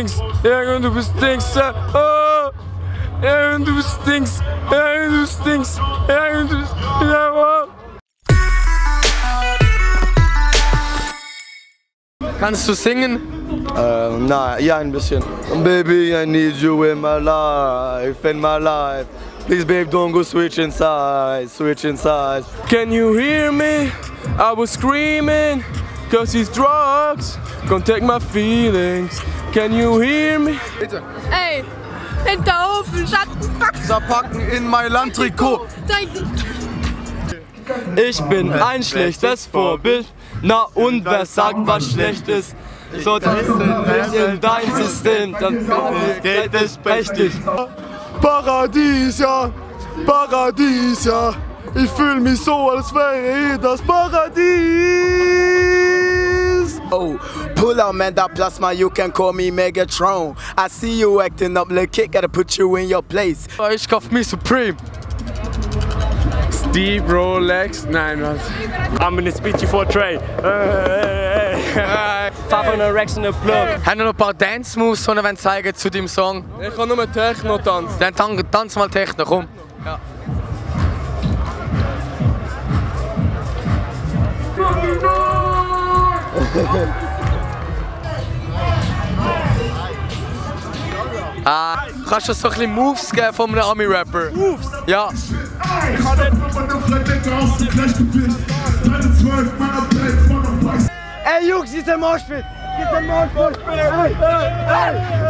Stinks, ja, du bist Stinks, oh, ja, du bist Stinks, ja, du Stinks, ja, du bist, ja, oh. Kannst du singen? Äh, na, ja, ein bisschen. Baby, I need you in my life, in my life. Please, babe, don't go switch inside, switch inside. Can you hear me? I was screaming, cause these drugs gonna take my feelings. Can you hear me? Ey, Hinterhofen, Schattenpack. Verpacken in mein Landtrikot. Ich bin ein schlechtes Vorbild. Na und wer sagt, was schlecht ist? So, das ist in dein System, dann geht es prächtig. Paradies, ja, Paradies, ja. Ich fühle mich so, als wäre hier das Paradies. Oh, pull out man, that plasma, you can call me Megatron. I see you acting up, little kid, gotta put you in your place. Ich kauf me Supreme. Steve Rolex, nein, was? I'm in a speechy for Trey. Fahr von einer Rex in den Plug. Haben wir noch ein paar Dance Moves, die wir zeigen zu deinem Song? Ich kann nur Techno tanzen. Dann tan tanz mal Techno, komm. Ja. Ah, kannst du so ein bisschen Moves geben von einem Ami-Rapper? Moves? Ja. Ey, Jungs, ist der Moshpit. Ist der Moshpit. Ey, ey, ey,